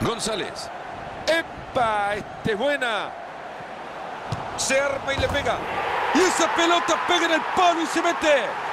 González. ¡Epa! Este es buena. Se arma y le pega. Y esa pelota pega en el palo y se mete.